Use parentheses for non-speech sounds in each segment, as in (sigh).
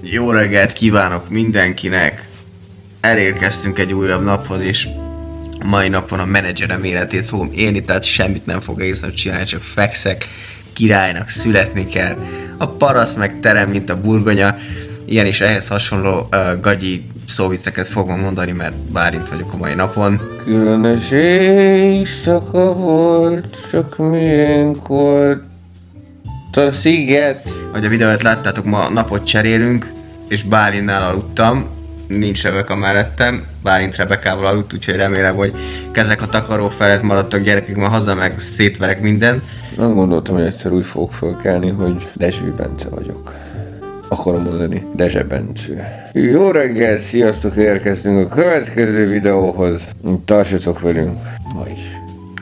Jó reggelt kívánok mindenkinek! Elérkeztünk egy újabb naphoz, és mai napon a menedzserem életét fogom élni, tehát semmit nem fog egész nap csinálni, csak fekszek, királynak születni kell. A parasz meg terem, mint a burgonya. Ilyen is ehhez hasonló uh, gagyi szóviceket fogom mondani, mert Bálint vagyok a mai napon. Különös éjszaka volt, csak miénk volt a sziget. Ahogy a videót láttátok, ma napot cserélünk, és Bálinnál aludtam, nincs Rebeka mellettem, Bálint Rebekával aludt, úgyhogy remélem, hogy kezek a takaró felett maradtak gyerekek ma haza, meg szétverek minden. Nem gondoltam, hogy egyszer úgy fogok fölkelni, hogy Dezső Bence vagyok. Akarom mondani, Dezse Bence. Jó reggel, sziasztok, érkeztünk a következő videóhoz. Tartsatok velünk ma is.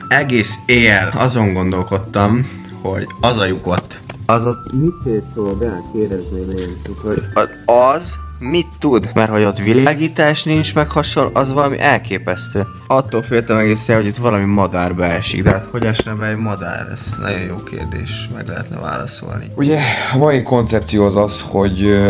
Egész éjjel azon gondolkodtam, hogy az a lyukot, az ott mit szolgál, kérdezném én. Hogy az mit tud? Mert hogy ott világítás nincs meg hasonló, az valami elképesztő. Attól féltem egészen, hogy itt valami madár beesik, de hát hogy esne be egy madár? Ez nagyon jó kérdés, meg lehetne válaszolni. Ugye a mai koncepció az az, hogy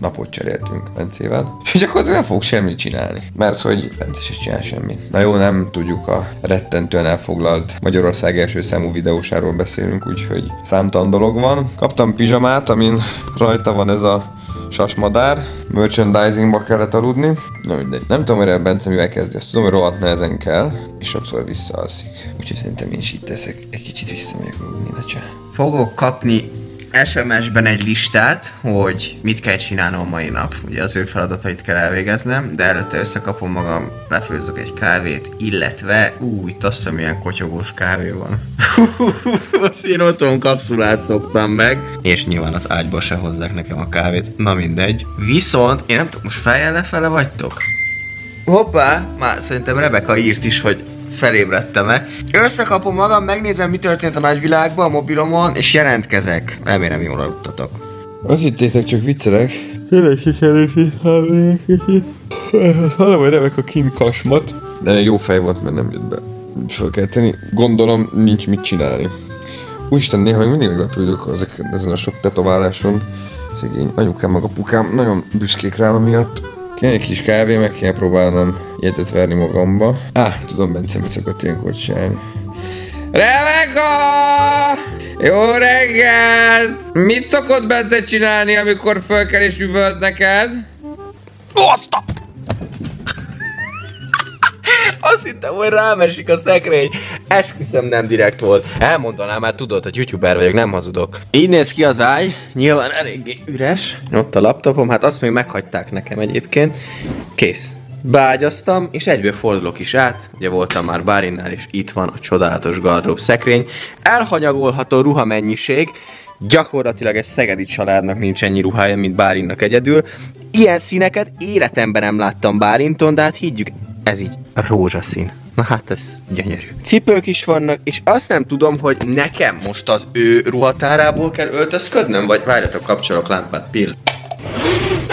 napot cseréltünk Bencével, és gyakorlatilag nem fogok semmit csinálni, mert hogy Bence se csinál semmit. Na jó, nem tudjuk a rettentően elfoglalt Magyarország első számú videósáról beszélünk, úgyhogy számtalan dolog van. Kaptam pizsamát, amin rajta van ez a sasmadár, merchandisingba kellett aludni. Na mindegy. Nem tudom, hogy Bence mivel kezdi, azt tudom, hogy rohadt nehezen kell, és sokszor visszaalszik. Úgyhogy szerintem én is itt teszek, egy kicsit visszamegyek aludni, ne csá. Fogok kapni SMS-ben egy listát, hogy mit kell csinálnom mai nap. Ugye az ő feladatait kell elvégeznem, de előtte összekapom magam, lefőzök egy kávét, illetve, ú, itt azt hiszem, milyen kotyogós kávé van. azt (laughs) én otthon kapszulát szoktam meg, és nyilván az ágyba se hozzák nekem a kávét. Na mindegy. Viszont, én nem tudom, most fejjel lefele vagytok? Hoppá, már szerintem Rebeka írt is, hogy felébredtem-e. Összekapom magam, megnézem, mi történt a nagyvilágban a mobilomon, és jelentkezek. Remélem jól aludtatok. Azt hittétek, csak viccelek. Tényleg sikerült Hallom, hogy remek a Kim kasmat. De jó fej volt, mert nem jött be. Föl kell tenni. Gondolom, nincs mit csinálni. Úristen, néha még mindig meglepődök ezek, ezen a sok tetováláson. Szegény anyukám meg apukám nagyon büszkék rám miatt. Kéne egy kis kávé, meg kell próbálnom ilyetet verni magamba. Á, tudom, Bence mit szokott ilyenkor csinálni. Rebecca! Jó reggelt! Mit szokott Bence csinálni, amikor föl kell és üvölt neked? Oszta! (laughs) Azt hittem, hogy rám esik a szekrény. Esküszöm nem direkt volt. Elmondanám, már tudod, hogy youtuber vagyok, nem hazudok. Így néz ki az ágy, nyilván eléggé üres. Ott a laptopom, hát azt még meghagyták nekem egyébként. Kész. Beágyaztam, és egyből fordulok is át. Ugye voltam már Bárinnál, és itt van a csodálatos gardrób szekrény. Elhanyagolható ruhamennyiség. Gyakorlatilag egy szegedi családnak nincs ennyi ruhája, mint Bárinnak egyedül. Ilyen színeket életemben nem láttam Bárinton, de hát higgyük, ez így rózsaszín. Na hát ez gyönyörű. Cipők is vannak, és azt nem tudom, hogy nekem most az ő ruhatárából kell öltözködnöm, vagy várjatok, kapcsolok lámpát, pill.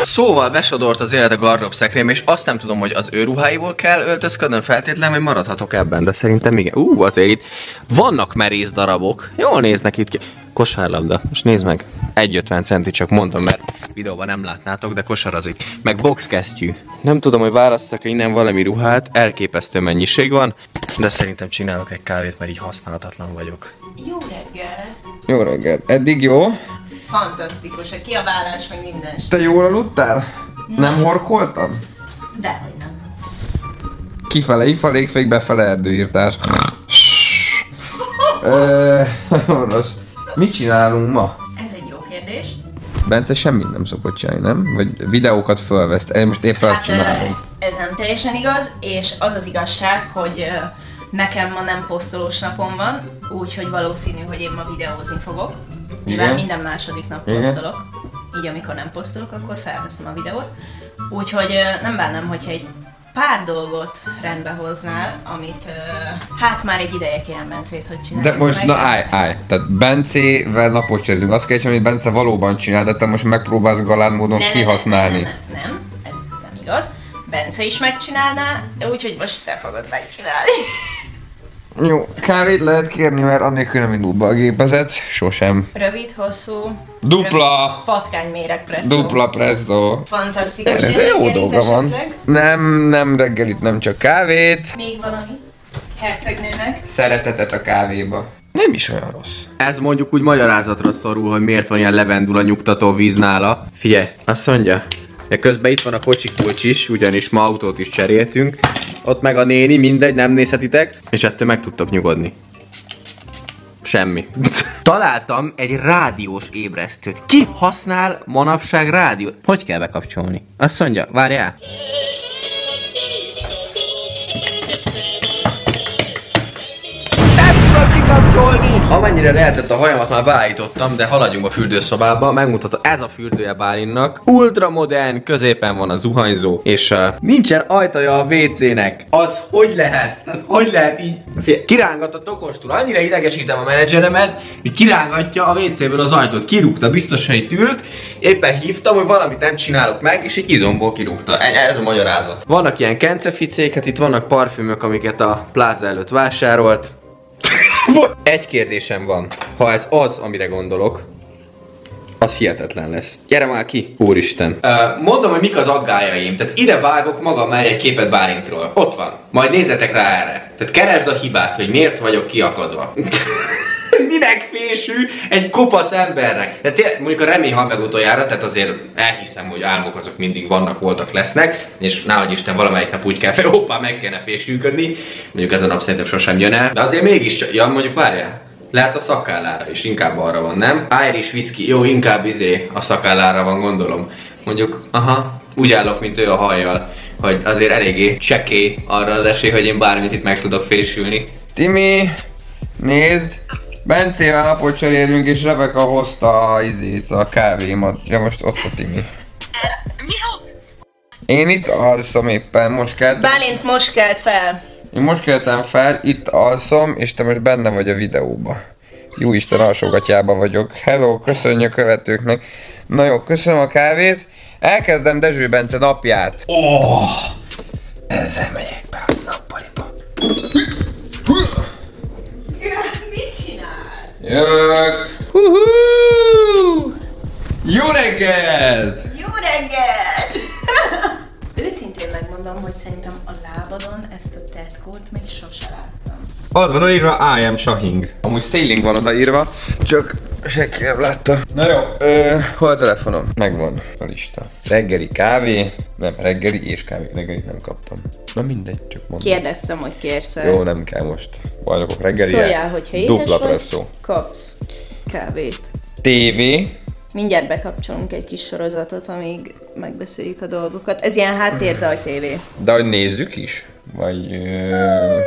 Szóval besodort az élet a gardrób szekrém, és azt nem tudom, hogy az ő ruháiból kell öltözködnöm feltétlenül, hogy maradhatok ebben, de szerintem igen. Ú, azért itt vannak merész darabok. Jól néznek itt ki. Kosárlabda. Most nézd meg. 1,50 centi, csak mondom, mert videóban nem látnátok, de kosarazik. Meg boxkesztyű. Nem tudom, hogy választak -e innen valami ruhát, elképesztő mennyiség van, de szerintem csinálok egy kávét, mert így használhatatlan vagyok. Jó reggel! Jó reggelt. Eddig jó? Fantasztikus, a kiabálás, meg minden. Te jól aludtál? Nem horkoltam? Dehogy nem. Kifele, ifele, fék, befele erdőírtás. Rossz. Mit csinálunk ma? Ez egy jó kérdés. Bence semmit nem szokott csinálni, nem? Vagy videókat fölveszt. Én most éppen azt Hát csinálom. ö, ez nem teljesen igaz, és az az igazság, hogy nekem ma nem posztolós napom van, úgyhogy valószínű, hogy én ma videózni fogok. Mivel minden második nap Igen. posztolok, így amikor nem posztolok, akkor felveszem a videót. Úgyhogy nem bánnám, hogyha egy pár dolgot rendbe hoznál, amit ö, hát már egy ideje kérem Bencét, hogy csinálj. De most, na állj, állj. Tehát Bencével napot cserélünk. Azt kell csinálni, amit Bence valóban csinál, de te most megpróbálsz galán módon Ne, ne, ne, kihasználni. Nem, nem, nem, ez nem igaz. Bence is megcsinálná, úgyhogy most te fogod megcsinálni. (laughs) Jó, kávét lehet kérni, mert annélkül nem indul be a gépezet. Sosem. Rövid, hosszú. Dupla. Patkány méreg presszó. Dupla presszó. Fantasztikus. Ez egy jó dolga van. esetleg? Nem, nem reggelit, nem csak kávét. Még valami? Hercegnőnek. Szeretetet a kávéba. Nem is olyan rossz. Ez mondjuk úgy magyarázatra szorul, hogy miért van ilyen levendula nyugtató víz nála. Figyelj, azt mondja, de közben itt van a kocsi kulcs is, ugyanis ma autót is cseréltünk. Ott meg a néni, mindegy, nem nézhetitek, és ettől meg tudtok nyugodni. Semmi. (laughs) Találtam egy rádiós ébresztőt. Ki használ manapság rádiót? Hogy kell bekapcsolni? Azt mondja, várjál. Amennyire lehetett a hajamat már beállítottam, de haladjunk a fürdőszobába. Megmutatom, ez a fürdője Bálinnak. Ultramodern, középen van a zuhanyzó, és uh, nincsen ajtaja a WC-nek. Az hogy lehet? Hogy lehet így? Figyelj, Kirángat a tokostól. Annyira idegesítem a menedzseremet, hogy kirángatja a WC-ből az ajtót. Kirúgta, biztosan itt ült. Éppen hívtam, hogy valamit nem csinálok meg, és egy izomból kirúgta. E- Ez a magyarázat. Vannak ilyen kenceficék, hát itt vannak parfümök, amiket a pláza előtt vásárolt. Egy kérdésem van. Ha ez az, amire gondolok, az hihetetlen lesz. Gyere már ki! Úristen. Uh, mondom, hogy mik az aggájaim. Tehát ide vágok magam mellé egy képet Bálintról. Ott van. Majd nézzetek rá erre. Tehát keresd a hibát, hogy miért vagyok kiakadva. Minek fésű egy kopasz embernek? De tényleg, mondjuk a remény hal meg utoljára, tehát azért elhiszem, hogy álmok azok mindig vannak, voltak, lesznek, és náhogy Isten valamelyik nap úgy kell fel, hoppá, meg kellene fésűködni, mondjuk ez a nap szerintem sosem jön el, de azért mégis, ja, mondjuk várjál, lehet a szakállára is, inkább arra van, nem? Irish whisky, jó, inkább izé a szakállára van, gondolom. Mondjuk, aha, úgy állok, mint ő a hajjal, hogy azért eléggé csekély arra az esély, hogy én bármit itt meg tudok fésülni. Timi, nézd! Bencével napot cserélünk, és Rebeka hozta a izét, a kávémat. Ja, most ott a Timi. Én itt alszom éppen, most keltem. Bálint most kelt fel. Én most keltem fel, itt alszom, és te most benne vagy a videóba. Jó Isten alsógatjába vagyok. Hello, köszönjük a követőknek. Na jó, köszönöm a kávét. Elkezdem Dezső Bence napját. Oh, ezzel megyek be a nappaliba. Jövök. Huhu! Jó reggelt! Jó reggelt! (laughs) Őszintén megmondom, hogy szerintem a lábadon ezt a tetkót még sose láttam. Az van odaírva I am Shahing. Amúgy sailing van odaírva, csak senki nem látta. Na jó, ö, hol a telefonom? Megvan a lista. Reggeli kávé, nem, reggeli és kávé, reggelit nem kaptam. Na mindegy, csak mondom. Kérdeztem, hogy kérsz Jó, nem kell most. Bajnokok reggeli. Szóljál, hogyha éhes Dupla vagy, presszó. kapsz kávét. TV, Mindjárt bekapcsolunk egy kis sorozatot, amíg megbeszéljük a dolgokat. Ez ilyen háttérzaj tévé. de hogy nézzük is? Vagy... Ö,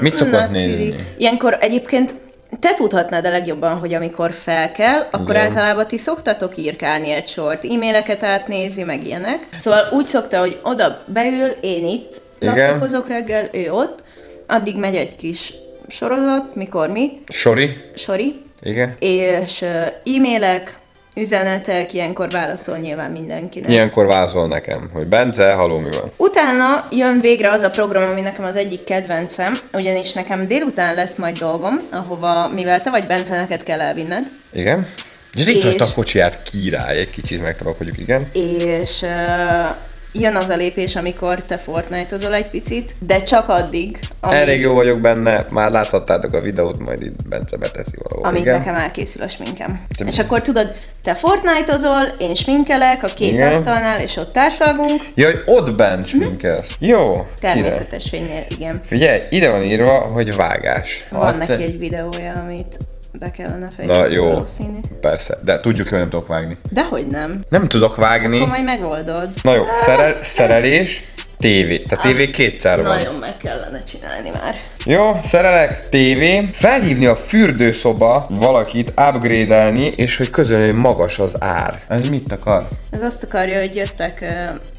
mit szokott Not nézni? Ilyenkor egyébként te tudhatnád a legjobban, hogy amikor fel kell, akkor Igen. általában ti szoktatok írkálni egy sort, e-maileket átnézi, meg ilyenek. Szóval úgy szokta, hogy oda beül, én itt, Igen. laptopozok reggel, ő ott, addig megy egy kis sorozat, mikor mi, Sori? sori, Igen? és e-mailek, üzenetek, ilyenkor válaszol nyilván mindenkinek. Ilyenkor válaszol nekem, hogy Bence, haló, mi van? Utána jön végre az a program, ami nekem az egyik kedvencem, ugyanis nekem délután lesz majd dolgom, ahova, mivel te vagy Bence, neked kell elvinned, Igen? És itt a kocsiját király, egy kicsit megtalapodjuk, igen. és uh, jön az a lépés, amikor te Fortnite-ozol egy picit, de csak addig, amíg, Elég jó vagyok benne, már láthattátok a videót, majd itt Bence beteszi valahol, amíg igen. nekem elkészül a sminkem. Te- És akkor tudod, te Fortnite-ozol, én sminkelek a két Igen. asztalnál, és ott társalgunk, Ja, hogy ott bent sminkelsz. Jó, király. természetes fénynél, igen. Figyelj, ide van írva, hogy vágás. Van Hát, neki egy videója, amit be kellene Na fejezni jó, valószínű. persze, de tudjuk, hogy nem tudok vágni. Dehogy nem. Nem tudok vágni. Akkor majd megoldod. Na jó, szerel, szerelés, tévé. Tehát tévé Azt kétszer van. Nagyon meg kellene csinálni már. Jó, szerelek, tévé, felhívni a fürdőszoba valakit, upgrade-elni, és hogy közölni, hogy magas az ár. Ez mit akar? Ez azt akarja, hogy jöttek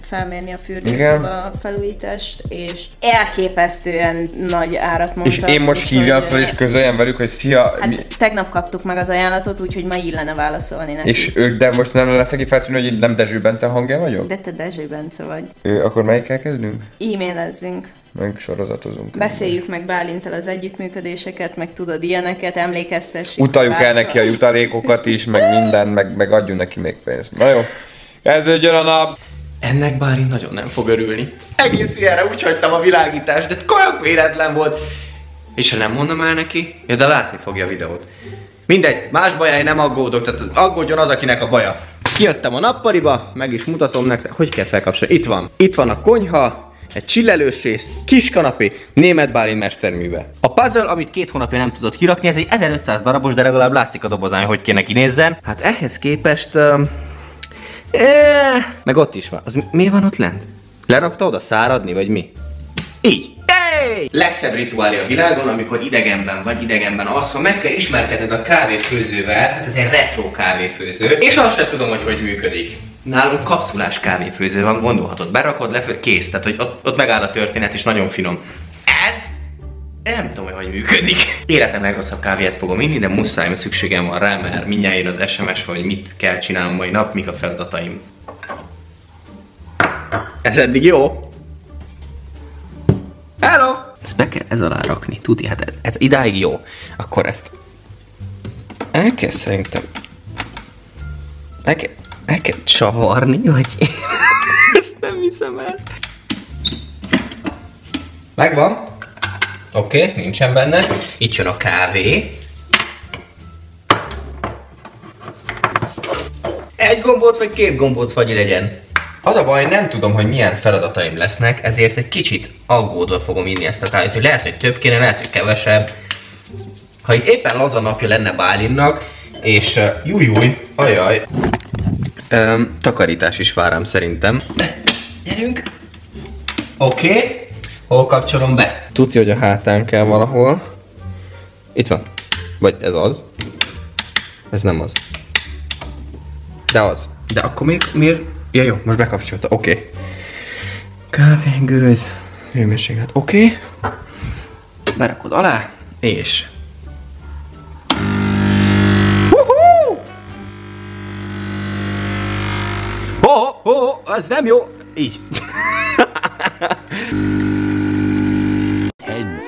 felmérni a fürdőszoba felújítást, és elképesztően nagy árat mondtak. És én most hívjam fel és közöljem velük, hogy szia, mi, Hát tegnap kaptuk meg az ajánlatot, úgyhogy ma illene válaszolni neki. és ők, de most nem lesz neki feltűnő, hogy nem Dezső Bence hangja vagyok? De te Dezső Bence vagy. Ő, akkor melyikkel kezdünk? E-mailezzünk. meg sorozatozunk. Beszéljük meg Bálintal az együttműködéseket, meg tudod ilyeneket, emlékeztessük. Utaljuk el neki a jutalékokat is, meg minden, meg, meg adjunk neki még pénzt. Na jó, kezdődjön a nap! Ennek Bálint nagyon nem fog örülni. Egész ilyenre úgy hagytam a világítást, de olyan véletlen volt. És ha nem mondom el neki, ja, de látni fogja a videót. Mindegy, más bajai nem aggódok, tehát aggódjon az, akinek a baja. Kijöttem a nappaliba, meg is mutatom nektek, hogy kell felkapcsolni. Itt van. Itt van a konyha, egy csillelős rész, kis kanapé, német Bálint mesterműve. A puzzle, amit két hónapja nem tudott kirakni, ez egy 1500 darabos, de legalább látszik a dobozán, hogy kéne kinézzen. Hát ehhez képest... Um, Eh, meg ott is van. Az mi, mi van ott lent? Lerakta oda száradni, vagy mi? Így. Hey! Legszebb rituálé a világon, amikor idegenben vagy idegenben az, ha meg kell ismerkedned a kávéfőzővel, hát ez egy retro kávéfőző, és azt sem tudom, hogy hogy működik. Nálunk kapszulás kávéfőző van, gondolhatod, berakod, lefő, kész, tehát hogy ott, ott megáll a történet, és nagyon finom. Ez nem tudom, hogy hogy működik. Életem legrosszabb kávéját fogom inni, de muszáj, mert szükségem van rá, mert mindjárt jön az SMS, hogy mit kell csinálnom mai nap, mik a feladataim. Ez eddig jó? Hello! Ezt be kell ez alá rakni, tudni, hát ez, ez idáig jó. Akkor ezt el kell szerintem el kell, el kell csavarni, vagy én (laughs) ezt nem hiszem el. Megvan. Oké, okay, nincsen benne. Itt jön a kávé. Egy gombóc vagy két gombóc fagyi legyen? Az a baj, nem tudom, hogy milyen feladataim lesznek, ezért egy kicsit aggódva fogom inni ezt a kávét, hogy lehet, hogy több kéne, lehet, hogy kevesebb. Ha itt éppen laza napja lenne Bálinnak, és uh, jújjúj, ajaj, um, takarítás is vár rám szerintem. Gyerünk! Oké, okay. hol kapcsolom be? Tudja, hogy a hátán kell valahol. Itt van. Vagy ez az. Ez nem az. De az. De akkor még miért? Ja jó, most bekapcsolta. Oké. Okay. Kávé, gőz, hőmérséklet. Oké. Okay. Berakod alá, és... Hú-hú! Ho, ho, ho, az nem jó. Így. (laughs)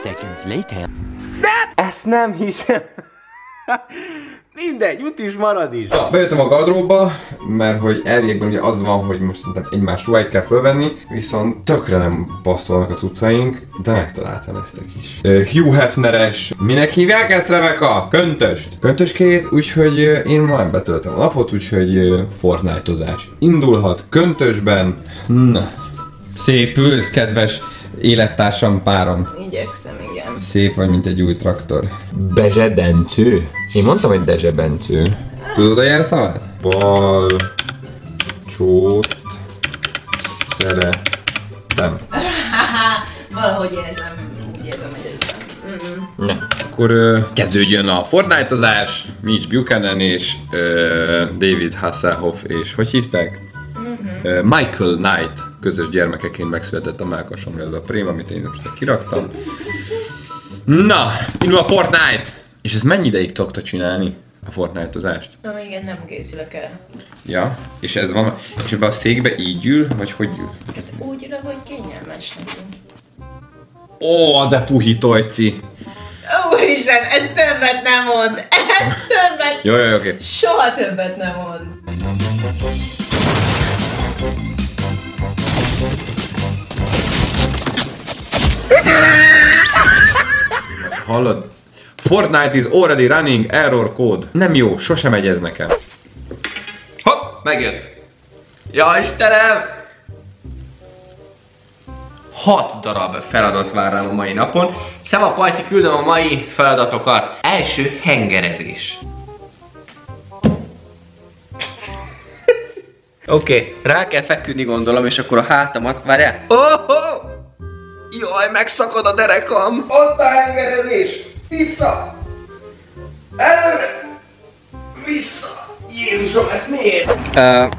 10 seconds later. Ezt nem hiszem. (laughs) Mindegy, jut is, marad is. Bejöttem a gardróbba, mert hogy elvégben ugye az van, hogy most szerintem egymás ruháit kell fölvenni, viszont tökre nem passzolnak a cuccaink, de megtaláltam ezt a kis. Uh, Hugh Hefneres, minek hívják ezt Rebecca? Köntöst. Köntöskét, úgyhogy uh, én ma betöltem a napot, úgyhogy uh, Fortnite-ozás. Indulhat köntösben. Na, szépülsz, kedves élettársam, párom. Igyekszem, igen. Szép vagy, mint egy új traktor. Bezsedencő? Én mondtam, hogy dezsebencő. Tudod a jelszavát? Bal... Csót... Szeretem. (laughs) Valahogy érzem, úgy érzem, hogy ez Mm-mm. Na, akkor ö, kezdődjön a Fortnite-ozás, Mitch Buchanan és ö, David Hasselhoff és hogy hívták? Ö, Michael Knight közös gyermekeként megszületett a melkasomra ez a prém, amit én most kiraktam. Na, indul a Fortnite! És ez mennyi ideig szokta csinálni? A Fortnite-ozást? Amíg én nem készülök el. Ja, és ez van, és ebbe a székbe így ül, vagy hogy ül? Ez úgy ül, hogy kényelmes nekünk. Ó, de puhi tojci! Úristen, ez többet nem mond! (laughs) Ez többet! Jó, jó, jó, oké. Soha többet nem mond! Hallod? Fortnite is already running error code. Nem jó, sosem megy ez nekem. Hopp, megjött. Ja Istenem! Hat darab feladat vár rám a mai napon. Szeva Pajti, küldöm a mai feladatokat. Első hengerezés. Oké, okay, rá kell feküdni gondolom, és akkor a hátamat, várjál. Oh, oh! Jaj, megszakad a derekam! Ott a hengerezés! Vissza! Előre! Vissza! Jézusom, ez miért? Uh,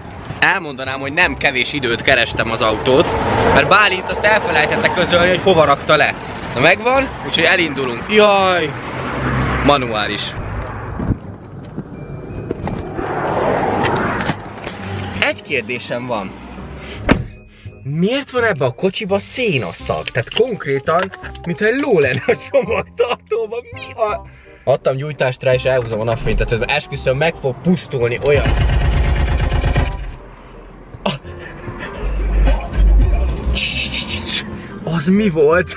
elmondanám, hogy nem kevés időt kerestem az autót, mert Bálint azt elfelejtette közölni, hogy hova rakta le. Na megvan, úgyhogy elindulunk. Jaj! Manuális. Egy kérdésem van. Miért van ebbe a kocsiba szénaszag? Tehát konkrétan, mintha egy ló lenne a csomagtartóban. Mi a... Adtam gyújtást rá, és elhúzom a napfénytetőt, esküszöm, meg fog pusztulni olyan. Az mi volt?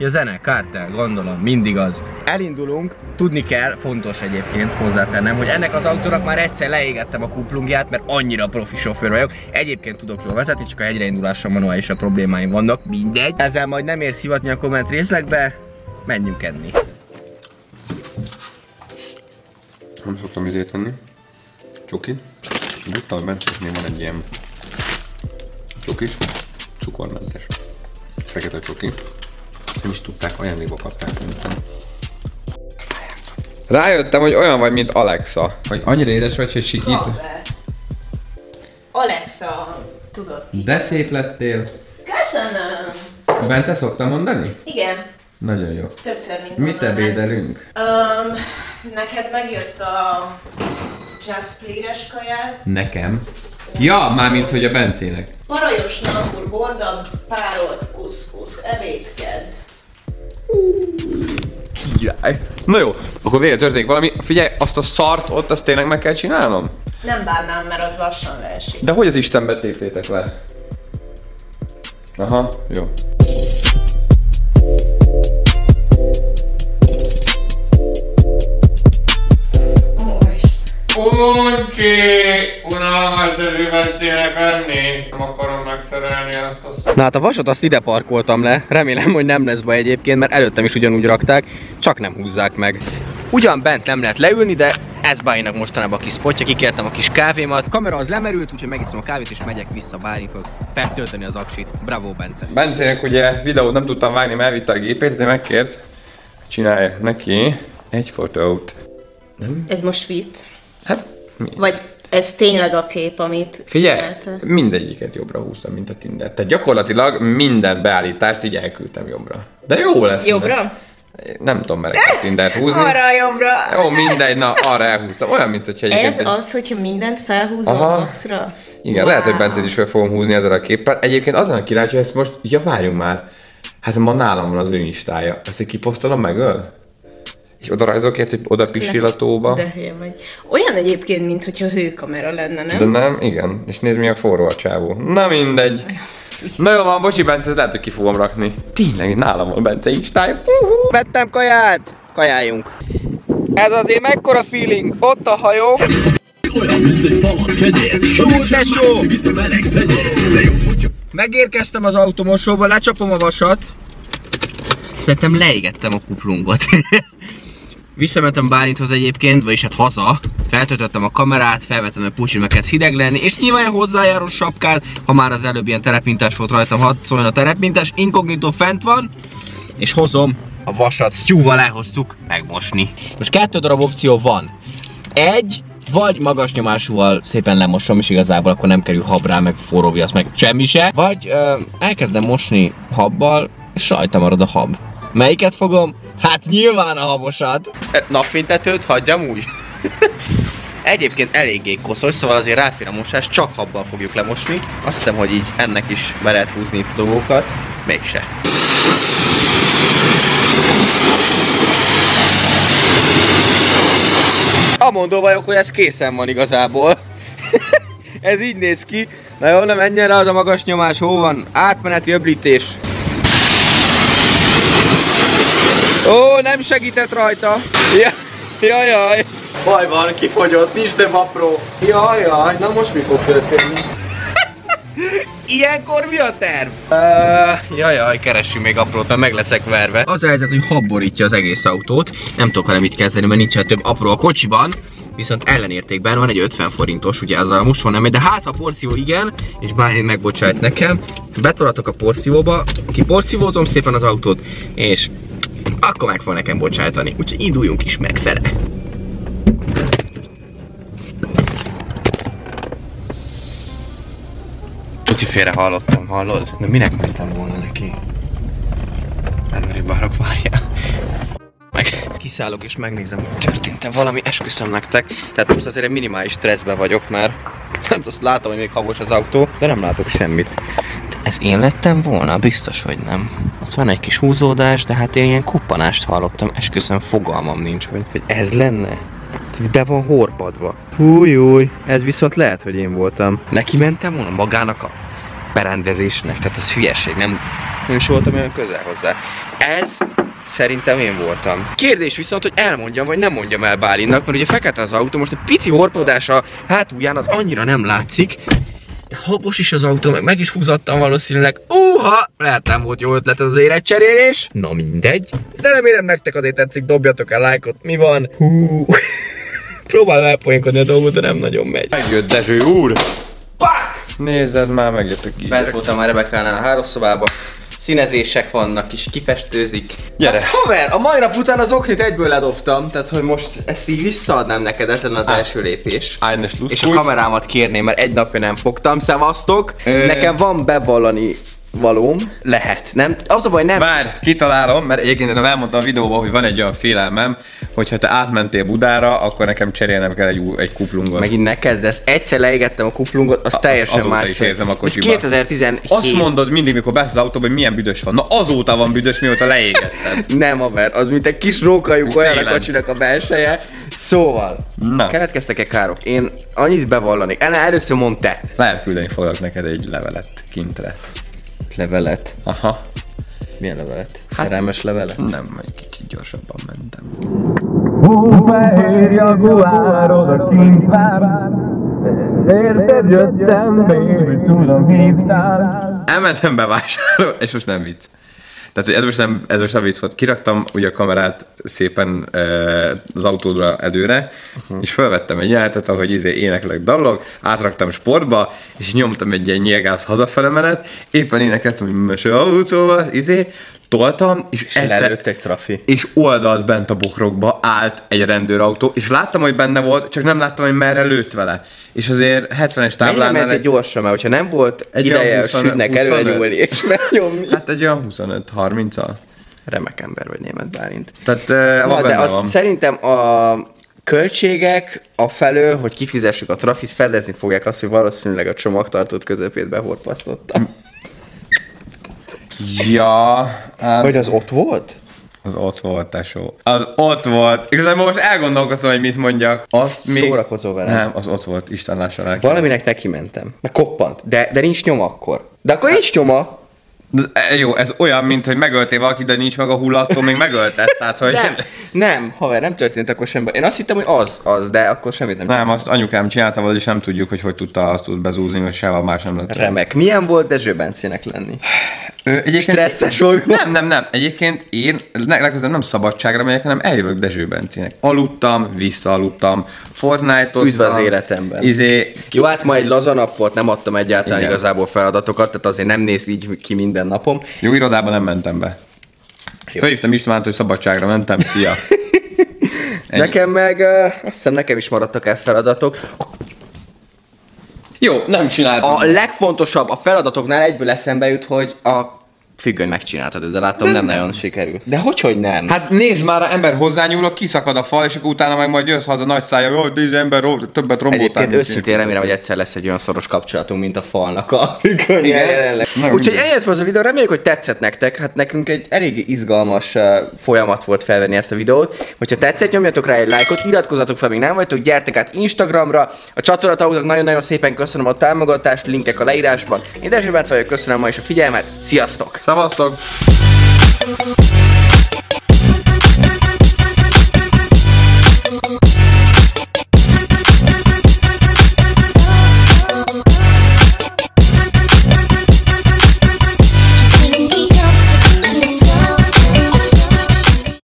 Ja, zene, kártel, gondolom, mindig az. Elindulunk, tudni kell, fontos egyébként hozzátennem, hogy ennek az autónak már egyszer leégettem a kuplungját, mert annyira profi sofőr vagyok. Egyébként tudok jól vezetni, csak a egyreindulásra manuálisabb problémáim vannak, mindegy. Ezzel majd nem ér szivatni a komment részlegbe, menjünk enni. Nem szoktam izét tenni. Csoki. Tudtam, hogy Benceséknél van egy ilyen csokis, cukormentes. Fekete csoki. Nem is tudták, ajándékba kapták szerintem. Rájöttem, hogy olyan vagy, mint Alexa. Hogy annyira édes vagy, hogy sikít. Haver. Alexa, tudod. De szép lettél. Köszönöm. Bence szokta mondani? Igen, Nagyon jó. többször, mint Mit ebédelünk? Um, neked megjött a Just Play-es kaját, Nekem. Ja, mármint, hogy a Bencének. parajos nambur bordag, párolt kuszkusz, ebédked. Király. Na jó, akkor végre történik valami. Figyelj, azt a szart ott, azt tényleg meg kell csinálnom? Nem bánnám, mert az lassan leesik. De hogy az Istenbe téptétek le? Aha, jó. Uncsi! Unalmas dözsüvencének lenni. Nem akarom megszerelni azt a Na hát a vasat azt ide parkoltam le, remélem, hogy nem lesz baj egyébként, mert előttem is ugyanúgy rakták, csak nem húzzák meg. Ugyan bent nem lehet leülni, de ez Bájinak mostanában a kis spotja, kikértem a kis kávémat. A kamera az lemerült, úgyhogy megiszom a kávét és megyek vissza Bálinthoz feltölteni az aksit. Bravo, Bence. Bencének ugye videót nem tudtam vágni, mert elvitte a gépét, de megkért, csináljak neki egy fotót. Ez most vicc? Hát, mi? Vagy ez tényleg a kép, amit Figyelj, csináltál? mindegyiket jobbra húztam, mint a Tinder. Tehát gyakorlatilag minden beállítást így elküldtem jobbra. De jó lesz. Jobbra? Nem tudom merek a Tindert húzni. Arra jobbra. Jó, mindegy, na arra elhúztam. Olyan, mint hogyha egyébként... Ez egy- az, hogyha mindent felhúzom Aha. maxra? Igen, lehet, hogy Bencét is fel fogom húzni ezzel a képpel. Egyébként azon a kíváncsi, hogy ezt most, ja várjunk már. Hát ma nálam van az ő instája. Ezt egy kiposztolom meg, öl? És oda rajzolok ilyet, hogy oda pisil a tóba. De hülye vagy. Olyan egyébként, mintha hőkamera lenne, nem? De nem, igen. És nézd milyen forró a csávó. Na mindegy. Na jó van, bocsi Bence, ezt lehet, hogy ki fogom rakni. Tényleg, nálam van Bence instája. Vettem kaját! Kajáljunk. Ez azért mekkora feeling, ott a hajó. Megérkeztem az automosóba, lecsapom a vasat. Szerintem leégettem a kuplungot. (laughs) Visszamentem Bálinthoz egyébként, vagyis hát haza. Feltöltöttem a kamerát, felvettem a pucsi, meg kezd hideg lenni, és nyilván hozzájáró sapkát, ha már az előbb ilyen terepintás volt rajtam, hadd szóljon a terepintás, inkognitó fent van, és hozom a vasat, sztyúval lehoztuk megmosni. Most kettő darab opció van. Egy, vagy magas nyomásúval szépen lemosom, és igazából akkor nem kerül hab rá, meg forró viasz, meg semmi se. Vagy ö, elkezdem mosni habbal, és rajta marad a hab. Melyiket fogom? Hát nyilván a habosat. E, Napfénytetőt hagyjam úgy. Egyébként eléggé koszos, szóval azért ráfér a mosás, csak habbal fogjuk lemosni. Azt hiszem, hogy így ennek is be lehet húzni itt a dolgokat. Mégse. Amondó vagyok, hogy ez készen van igazából. (laughs) ez így néz ki. Na jó, nem rá az a magas nyomás, hol van? Átmeneti öblítés. Nem segített rajta. Ja, jaj, jaj. Baj van, kifogyott, nincs több apró. Jaj, jaj, na most mi fog történni? (laughs) Ilyenkor mi a terv? Uh, jaj, jaj, keressünk még aprót, mert meg leszek verve. Az a helyzet, hogy habborítja az egész autót. Nem tudok vele mit kezdeni, mert nincsen több apró a kocsiban. Viszont ellenértékben van egy 50 forintos, ugye azzal most van nem de hát a porszívó igen, és bármi megbocsájt nekem, betolatok a porszívóba, kiporszívózom szépen az autót, és akkor meg fog nekem bocsájtani. Úgyhogy induljunk is meg fele. Tuti félre hallottam, hallod? De minek mentem volna neki? Emberi barok várjál. Meg kiszállok és megnézem, hogy történt-e valami, esküszöm nektek. Tehát most azért egy minimális stresszben vagyok már. Hát azt látom, hogy még habos az autó, de nem látok semmit. Ez én lettem volna? Biztos, hogy nem. Ott van egy kis húzódás, de hát én ilyen kuppanást hallottam. Esküszöm, fogalmam nincs, hogy, hogy ez lenne. Itt be van horpadva. Új, új, ez viszont lehet, hogy én voltam. Neki mentem volna magának a berendezésnek, tehát ez hülyeség, nem, nem is voltam olyan közel hozzá. Ez Szerintem én voltam. Kérdés viszont, hogy elmondjam, vagy nem mondjam el Bálinnak, mert ugye fekete az autó, most egy pici horpadás a hátulján az annyira nem látszik. Habos is az autó, meg meg is húzattam valószínűleg. Uha! Lehet nem volt jó ötlet ez az éretcserélés. Na mindegy. De remélem nektek azért tetszik, dobjatok el lájkot. Mi van? Hú. (laughs) Próbálom elpoénkodni a dolgot, de nem nagyon megy. Megjött Dezső úr! Nézed már, megjöttök így. Bent voltam már Rebekánál a hálószobába. Színezések vannak is, kifestőzik. Gyere. Hát haver, a mai nap után az oknit egyből ledobtam, tehát hogy most ezt így visszaadnám neked, ezen az első lépés. És a kamerámat kérném, mert egy napja nem fogtam. Szevasztok! Ö- Nekem van bevallani valóm. Lehet, nem? Az a baj, nem. Már kitalálom, mert egyébként nem elmondtam a videóban, hogy van egy olyan félelmem, hogyha te átmentél Budára, akkor nekem cserélnem kell egy, egy kuplungot. Megint ne kezdesz. Egyszer leégettem a kuplungot, az teljesen azóta más. is érzem a Ez kocsiba. 2017. Azt mondod mindig, mikor beszállsz az autóba, hogy milyen büdös van. Na azóta van büdös, mióta leégetted. (laughs) Nem, haver, az mint egy kis rókajuk olyan a kocsinak a belseje. Szóval, Na. keletkeztek-e károk? Én annyit bevallanék. Enne először mondd te. Lehet küldeni foglak neked egy levelet kintre. Levelet. Aha. Milyen levelet? Szerelmes levelet? Nem, egy kicsit gyorsabban mentem. Hófehér jaguárod a kint vár Érted jöttem, baby, tudom hívtál Elmentem bevásárolni, és most nem vicc. Tehát ez most nem, ez most nem vicc volt. Kiraktam ugye a kamerát szépen e, az autódra előre, uh-huh. és felvettem egy jelenetet, ahogy izé éneklek dallog, átraktam sportba, és nyomtam egy ilyen nyilgász hazafele menet, éppen énekeltem, hogy mese autóval, izé, toltam, és, És lelőtt egy trafi. és oldalt bent a bokrokba állt egy rendőrautó, és láttam, hogy benne volt, csak nem láttam, hogy merre lőtt vele. És azért 70-es Mennyire táblánál ment egy gyorsan, mert hogyha nem volt Egy ideje olyan a 25 sütnek előre 25. nyúlni és megnyomni. hát egy olyan 25-30-al. Remek ember vagy német Bálint. Tehát uh, Na, de azt van. szerintem a költségek a felől, hogy kifizessük a trafit, fedezni fogják azt, hogy valószínűleg a csomagtartót közepét behorpasztottam. Ja, hát Vagy az ott volt? Az ott volt, tesó. Az ott volt. Igazából most elgondolkozom, hogy mit mondjak. Azt még... Szórakozol vele. Nem, az ott volt, Isten lássa rá. Valaminek neki mentem. Meg koppant. De, de nincs nyoma akkor. De akkor nincs nyoma. De, e, Jó, ez olyan, mint hogy megöltél valakit, de nincs meg a hulla, attól még megölted. Tehát, hogy... Nem, nem, haver, nem történt akkor semmi. Én azt hittem, hogy az, az, de akkor semmit nem Nem, azt anyukám csinálta valahogy, és nem tudjuk, hogy hogy tudta azt tud bezúzni, vagy sehol más nem lett. Remek. Milyen volt Dezső Bencének lenni? Egyébként... Stresszes volt? Nem, nem, nem. Egyébként én leg- legközelebb nem szabadságra megyek, hanem eljövök Dezső Bencének. Aludtam, visszaaludtam, Fortnite-oztam. Üdv az életemben. Izé, Jó, hát ma egy laza nap volt, nem adtam egyáltalán Igen. igazából feladatokat, tehát azért nem néz így ki minden napom. jó irodában nem mentem be. Felhívtam Istvánt, hogy szabadságra mentem, szia. Ennyi. (laughs) Nekem meg, uh, azt hiszem nekem is maradtak el feladatok. Jó, nem csináltam. A legfontosabb a feladatoknál egyből eszembe jut, hogy a függöny megcsináltad, de látom nem, nagyon sikerült. De hogy, hogy nem? Hát, nézd már, a ember hozzányúlok, kiszakad a fal, és akkor utána meg majd jössz haza nagy szája, hogy tíz ember ro- többet romboltál. Egyébként őszintén én. remélem, hogy egyszer lesz egy olyan szoros kapcsolatunk, mint a falnak a (laughs) függöny Úgyhogy ennyi az a videó, reméljük, hogy tetszett nektek. Hát nekünk egy elég izgalmas uh, folyamat volt felvenni ezt a videót. Hogyha tetszett, nyomjatok rá egy lájkot, iratkozzatok fel, még nem vagytok, gyertek át Instagramra. A csatornatagoknak nagyon-nagyon szépen köszönöm a támogatást, linkek a leírásban. Én Dezső Bence vagyok, köszönöm ma is a figyelmet, sziasztok! Szevasztok!